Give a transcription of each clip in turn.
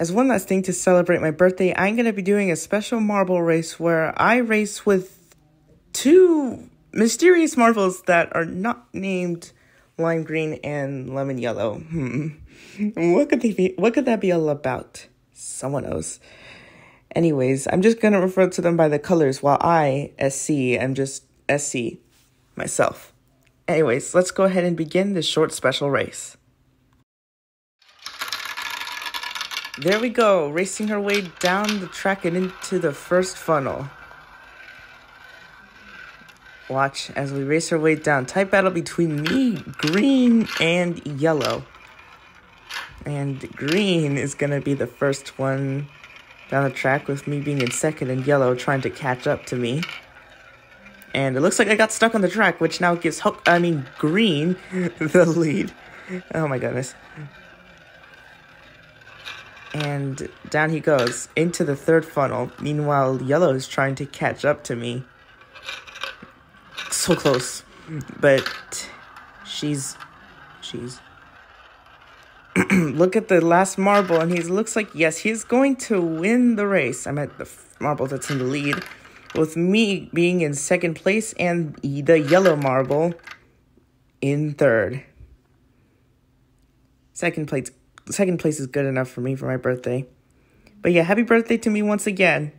As one last thing to celebrate my birthday, I'm going to be doing a special marble race where I race with two mysterious marbles that are not named lime green and lemon yellow. Hmm. What could they be? What could that be all about? Someone knows. Anyways, I'm just gonna refer to them by the colors while I, SC, am just SC myself. Anyways, let's go ahead and begin this short special race. There we go, racing her way down the track and into the first funnel. Watch as we race our way down. Type battle between me, green, and yellow. And green is gonna be the first one down the track with me being in second and yellow trying to catch up to me. And it looks like I got stuck on the track, which now gives Hook, I mean Green, the lead. Oh my goodness. And down he goes into the third funnel. Meanwhile, Yellow is trying to catch up to me. So close. But she's she's look at the last marble, and he looks like, yes, he's going to win the race. I'm at the marble that's in the lead, with me being in second place and the yellow marble in third. Second place, second place is good enough for me for my birthday. But yeah, happy birthday to me once again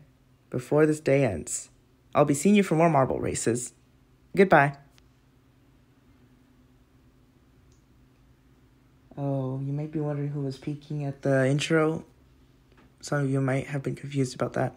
before this day ends. I'll be seeing you for more marble races. Goodbye. Oh, you might be wondering who was peeking at the intro. Some of you might have been confused about that.